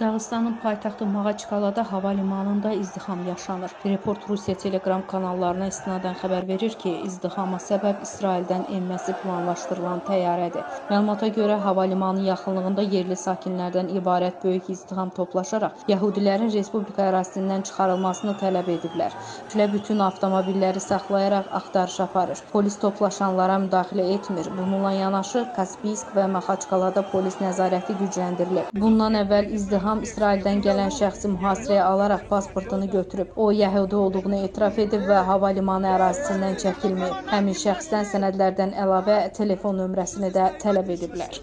Dağıstanın paytaxtı Mağaçqalada hava limanında izdiham yaşanır. Report Rusiya Telegram kanallarına istinadən xəbər verir ki, izdihama səbəb İsraildən enməsi planlaşdırılan təyyarədir. Məlumata görə hava limanı yaxınlığında yerli sakinlərdən ibarət böyük izdiham toplaşaraq yəhudilərin respublika ərazisindən çıxarılmasını tələb ediblər. Kütlə bütün avtomobilləri saxlayaraq axtarış aparır. Polis toplaşanlara müdaxilə etmir. Bununla yanaşı Kaspiysk və Maxaçqalada polis nəzarəti gücləndirilib. Bundan əvvəl izdiham Ham İsraildən gələn şəxsi mühasirəyə alaraq pasportunu götürüb. O, yəhudi olduğunu etiraf edib və hava limanı ərazisindən çəkilməyib. Həmin şəxsdən sənədlərdən əlavə telefon nömrəsini də tələb ediblər.